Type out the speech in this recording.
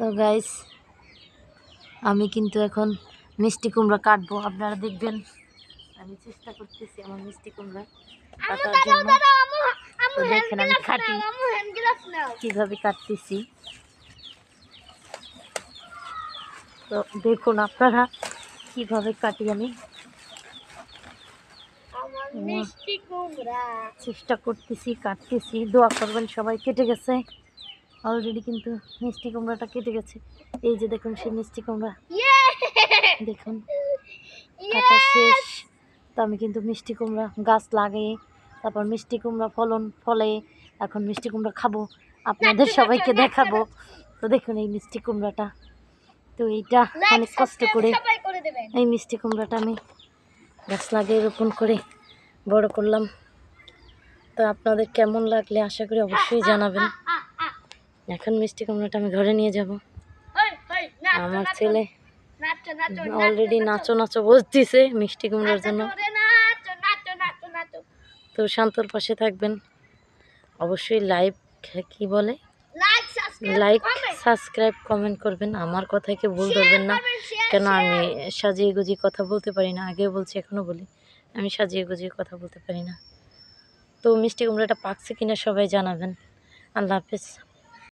তো গাইস আমি কিন্তু এখন মিষ্টি কুমড়া কাটবো। আপনারা দেখবেন আমি চেষ্টা করতেছি আমার মিষ্টি কুমড়া কাটার জন্য। তো দেখেন আমি কাটি। কীভাবে কাটতেছি। তো দেখুন আপনারা কীভাবে কাটি আমি। চেষ্টা করতেছি কাটতেছি। দোয়া করবেন সবাই কেটে গেছে। অলরেডি কিন্তু মিষ্টি কুমড়াটা কেটে গেছে। এই যে দেখুন সেই মিষ্টি কুমড়া। দেখুন কাটা শেষ। তো আমি কিন্তু মিষ্টি কুমড়া গাছ লাগিয়ে তারপর মিষ্টি কুমড়া ফলন ফলে এখন মিষ্টি কুমড়া খাব। আপনাদের সবাইকে দেখাবো। তো দেখুন এই মিষ্টি কুমড়াটা। তো এইটা অনেক কষ্ট করে এই মিষ্টি কুমড়াটা আমি গাছ লাগিয়ে রোপণ করে বড় করলাম। তো আপনাদের কেমন লাগলে আশা করি অবশ্যই জানাবেন। এখন মিষ্টি কুমড়াটা আমি ঘরে নিয়ে যাব। আমার ছেলে অলরেডি নাচো নাচো বসতেছে মিষ্টি কুমড়োর জন্য। তো শান্তর পাশে থাকবেন। অবশ্যই লাইভ কি বলে? Like subscribe comment. করবেন। আমার কথায় কেউ ভুল ধরবেন না। কেন আমি সাজিয়ে গুজিয়ে কথা বলতে পারি না। আগেও বলছি এখনও বলি। আমি সাজিয়ে গুজিয়ে কথা বলতে পারি না। তো মিষ্টি কুমড়াটা পাকছে কিনা সবাই জানাবেন। আল্লাহ হাফেজ।